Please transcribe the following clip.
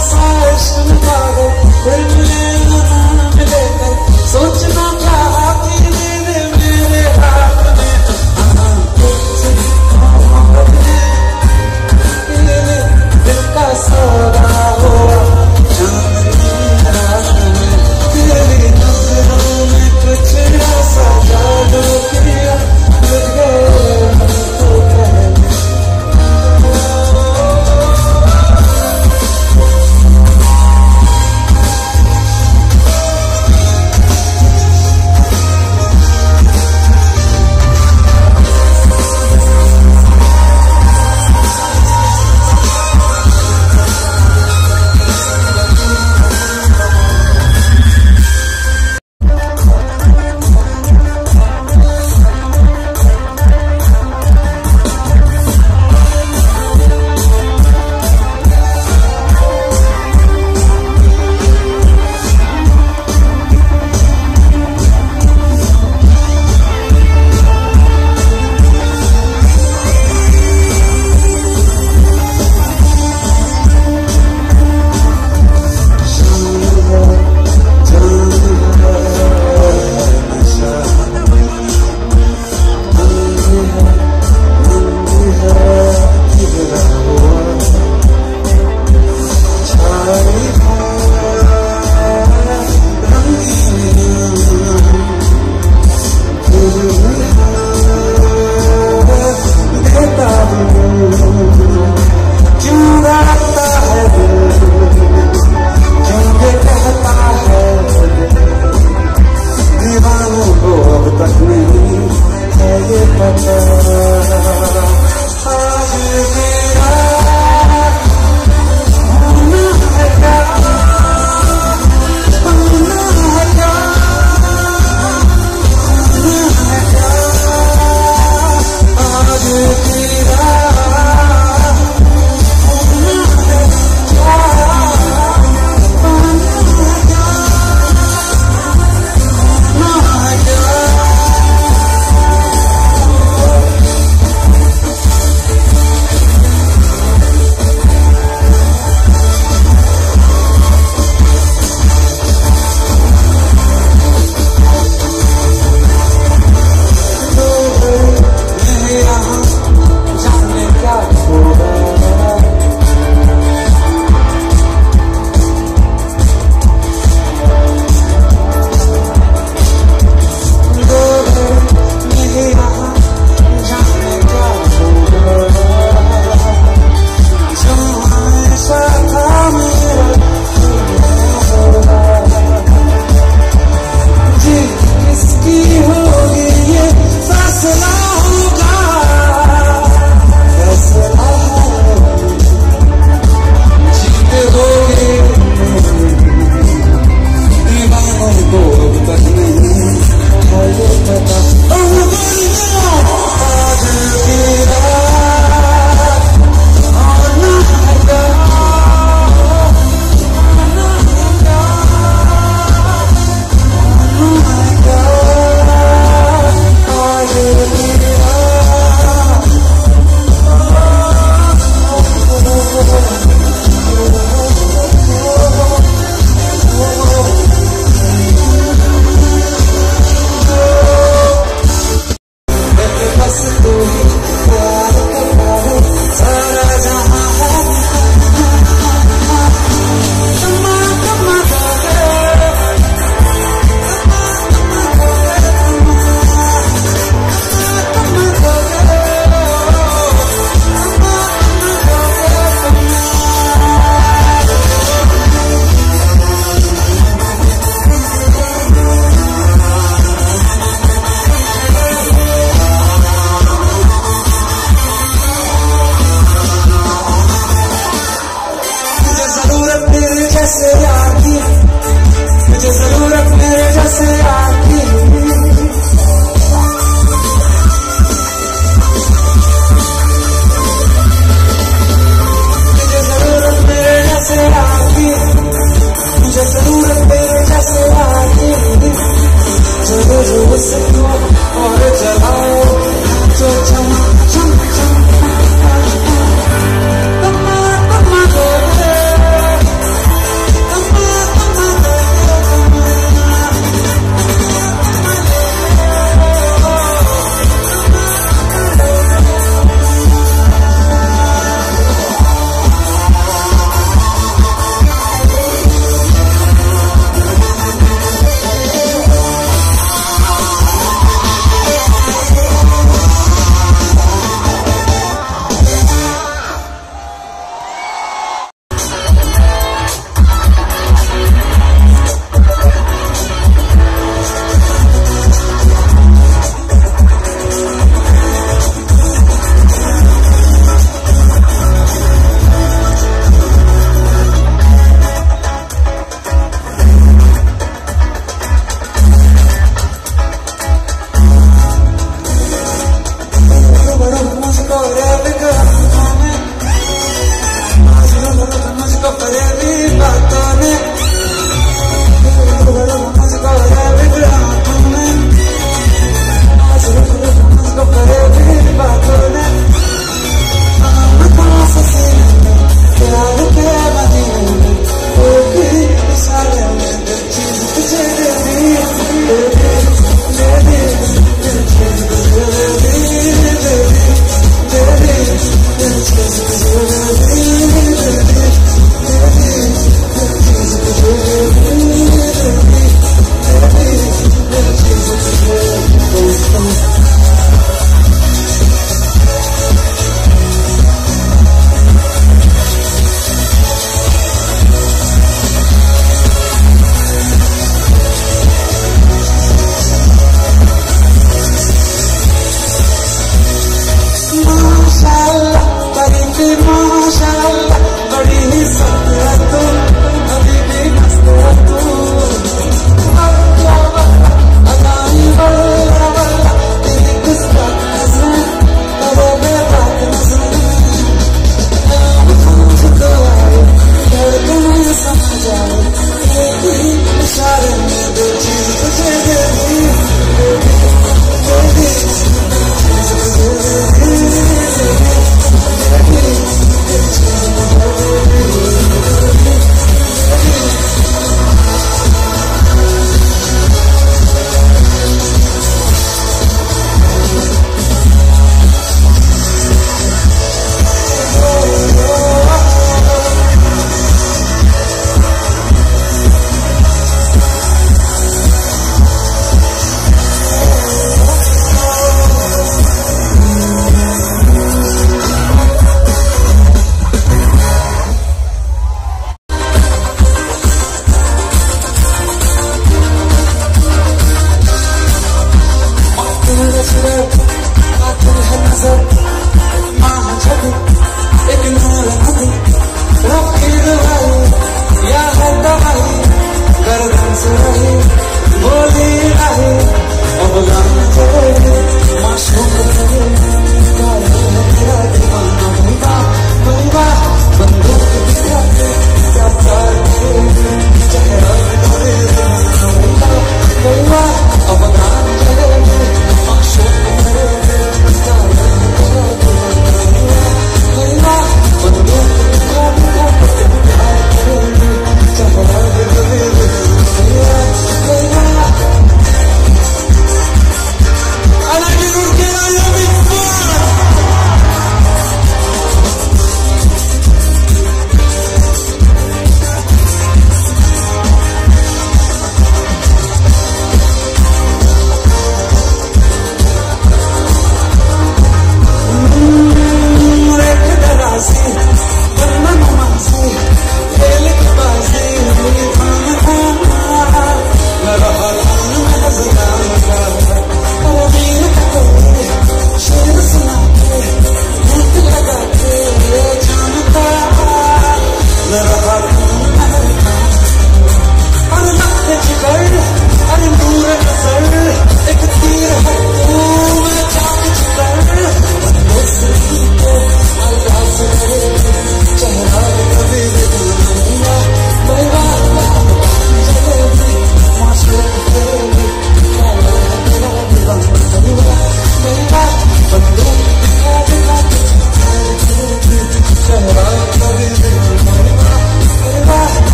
suas